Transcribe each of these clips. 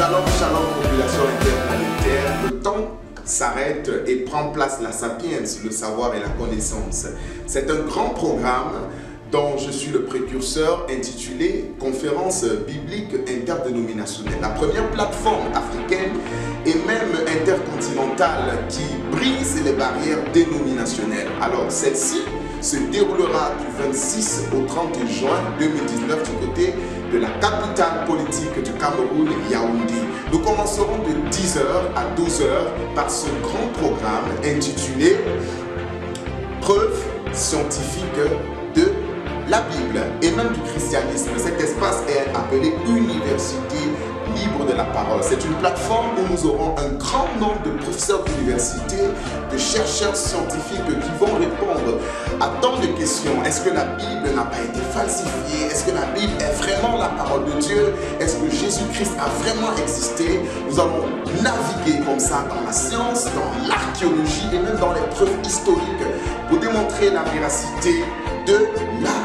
Shalom, shalom, population interplanétaire. Le temps s'arrête et prend place la sapiens, le savoir et la connaissance. C'est un grand programme dont je suis le précurseur intitulé Conférence biblique interdénominationnelle. La première plateforme africaine et même intercontinentale qui brise les barrières dénominationnelles. Alors celle-ci se déroulera du 26 au 30 juin 2019 du côté de la capitale politique du Cameroun, Yaoundé. Nous commencerons de 10h à 12h par ce grand programme intitulé Preuves scientifiques la Bible et même du christianisme. Cet espace est appelé Université libre de la parole. C'est une plateforme où nous aurons un grand nombre de professeurs d'université, de chercheurs scientifiques qui vont répondre à tant de questions. Est-ce que la Bible n'a pas été falsifiée? Est-ce que la Bible est vraiment la parole de Dieu? Est-ce que Jésus-Christ a vraiment existé? Nous allons naviguer comme ça dans la science, dans l'archéologie et même dans les preuves historiques pour démontrer la véracité de la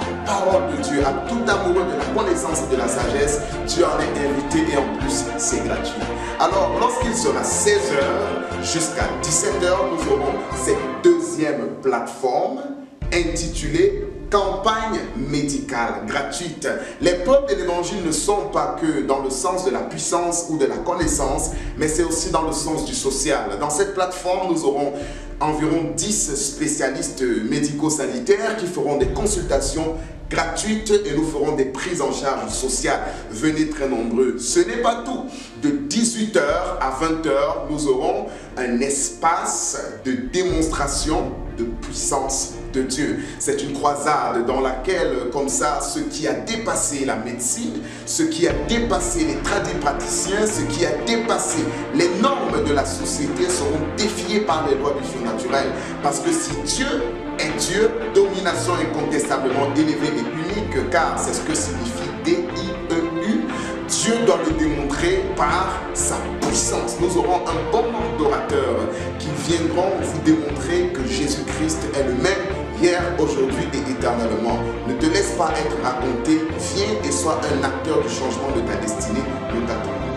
parole de Dieu. À tout amoureux de la connaissance et de la sagesse, Dieu en est invité et en plus, c'est gratuit. Alors, lorsqu'il sera 16h jusqu'à 17h, nous aurons cette deuxième plateforme intitulée campagne médicale gratuite. Les preuves de l'évangile ne sont pas que dans le sens de la puissance ou de la connaissance, mais c'est aussi dans le sens du social. Dans cette plateforme, nous aurons environ 10 spécialistes médico-sanitaires qui feront des consultations gratuites et nous ferons des prises en charge sociales. Venez très nombreux. Ce n'est pas tout. De 18h à 20h, nous aurons un espace de démonstration de puissance Dieu. C'est une croisade dans laquelle, comme ça, ce qui a dépassé la médecine, ce qui a dépassé les praticiens, ce qui a dépassé les normes de la société seront défiés par les lois du surnaturel. Parce que si Dieu est Dieu, domination incontestablement élevée et unique, car c'est ce que signifie D-I-E-U, Dieu doit le démontrer par sa puissance. Nous aurons un bon nombre d'orateurs qui viendront vous démontrer que Jésus-Christ est le même hier, aujourd'hui et éternellement. Ne te laisse pas être raconté, viens et sois un acteur du changement de ta destinée. Nous t'attendons.